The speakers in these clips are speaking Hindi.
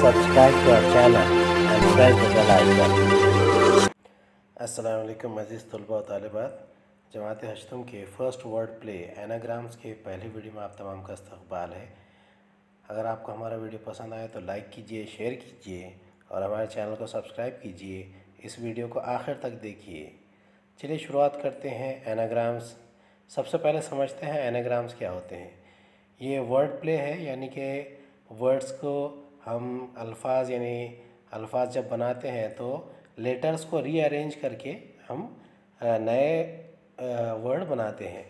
subscribe to our channel and press the bell icon. अस्सलाम वालेकुम मज़ीज़ तलबा तालिबात जमात हशतुम के फ़र्स्ट वर्ड प्ले एनाग्राम्स के पहली वीडियो में आप तमाम का इस्तकबाल है। अगर आपको हमारा वीडियो पसंद आए तो लाइक कीजिए शेयर कीजिए और हमारे चैनल को सब्सक्राइब कीजिए। इस वीडियो को आखिर तक देखिए। चलिए शुरुआत करते हैं एनाग्राम्स सबसे पहले समझते हैं एनाग्राम्स क्या होते हैं। ये वर्ड प्ले है, यानी कि वर्ड्स को हम अल्फाज, यानी अल्फाज जब बनाते हैं तो लेटर्स को रीअरेंज करके हम नए वर्ड बनाते हैं।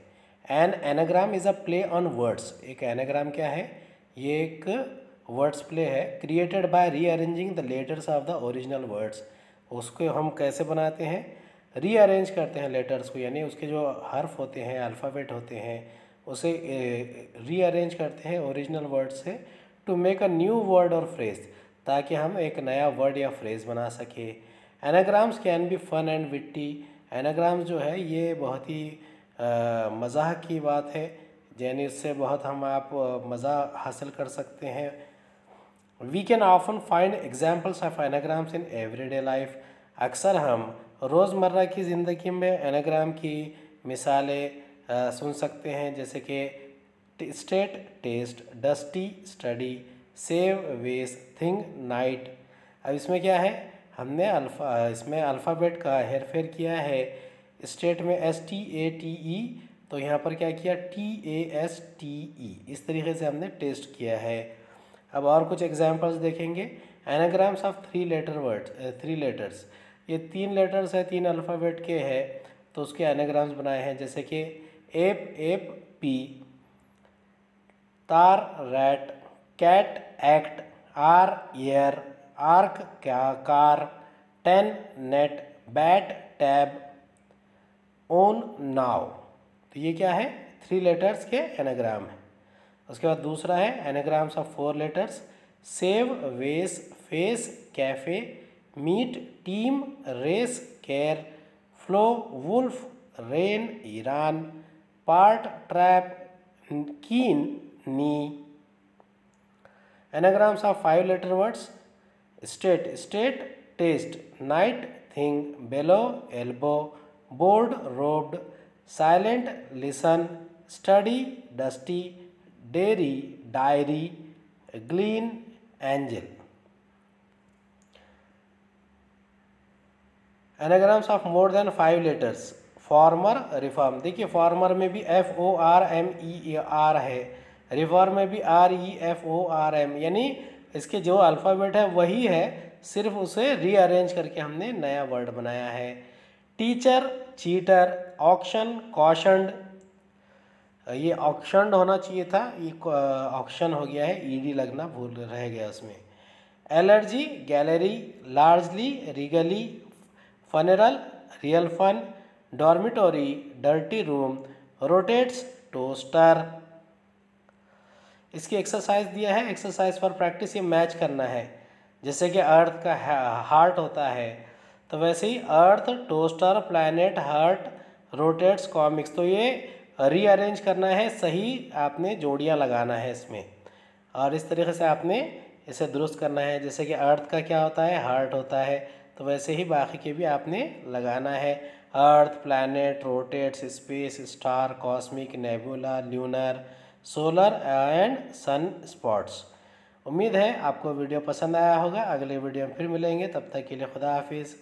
An anagram is a play on words एक एनाग्राम क्या है? ये एक वर्ड्स प्ले है created by rearranging the letters of the original words उसको हम कैसे बनाते हैं? रीअरेंज करते हैं लेटर्स को, यानी उसके जो हर्फ होते हैं अल्फ़ाबेट होते हैं, उसे रीअरेंज करते हैं ओरिजिनल वर्ड से। To make a new word और फ्रेज ताकि हम एक नया वर्ड या फ्रेज बना सके। Anagrams can be fun and witty anagrams जो है, ये बहुत ही मज़ा की बात है यानी इससे बहुत हम आप मज़ा हासिल कर सकते हैं। We can often find examples of anagrams in everyday life अक्सर हम रोज़मर्रा की ज़िंदगी में एनाग्राम की मिसालें सुन सकते हैं, जैसे कि state taste, dusty study, save, vase, thing, night. अब इसमें क्या है? हमने अल्फ़ा, इसमें अल्फ़ाबेट का हेर फेर किया है स्टेट में S T A T E तो यहाँ पर क्या किया? T A S T E इस तरीके से हमने टेस्ट किया है। अब और कुछ एग्जांपल्स देखेंगे। Anagrams of three letter words three letters ये तीन लेटर्स है, तीन अल्फ़ाबेट के हैं तो उसके एनाग्राम्स बनाए हैं, जैसे कि ape ape, pea. Tar, rat, cat, act, are ear arc, क्या car, ten, net, bat, tab, own, now. तो ये क्या है? थ्री लेटर्स के एनाग्राम है। उसके बाद दूसरा है, anagrams of four letters, save, vase, face, cafe, meat, team, race, care, flow, wolf, rain, Iran, part, trap keen knee. Anagrams of five letter words, state state, taste, night, thing, below, elbow, board, robed, silent, listen, study, dusty, dairy, diary, glean, angel. Anagrams of more than five letters. Former, reform, देखिए, फॉर्मर में भी F O R M E R है। रिफॉर्म में भी R E F O R M यानी इसके जो अल्फ़ाबेट है, वही है, सिर्फ़ उसे रीअरेंज करके हमने नया वर्ड बनाया है। टीचर चीटर ऑक्शन कॉशंड ये ऑक्शन होना चाहिए था, ये ऑक्शन हो गया है ईडी लगना भूल रह गया उसमें। Allergy gallery largely regally funeral real fun dormitory dirty room rotates toaster इसकी एक्सरसाइज दिया है एक्सरसाइज फॉर प्रैक्टिस ये मैच करना है। जैसे कि अर्थ का हार्ट होता है तो वैसे ही earth toaster planet heart rotates comics तो ये रीअरेंज करना है, सही आपने जोड़ियाँ लगाना है इसमें। और इस तरीके से आपने इसे दुरुस्त करना है। जैसे कि अर्थ का क्या होता है हार्ट होता है तो वैसे ही बाकी के भी आपने लगाना है। Earth planet rotates space star cosmic nebula lunar solar and sun spots. उम्मीद है आपको वीडियो पसंद आया होगा। अगले वीडियो में फिर मिलेंगे। तब तक के लिए खुदा हाफिज़।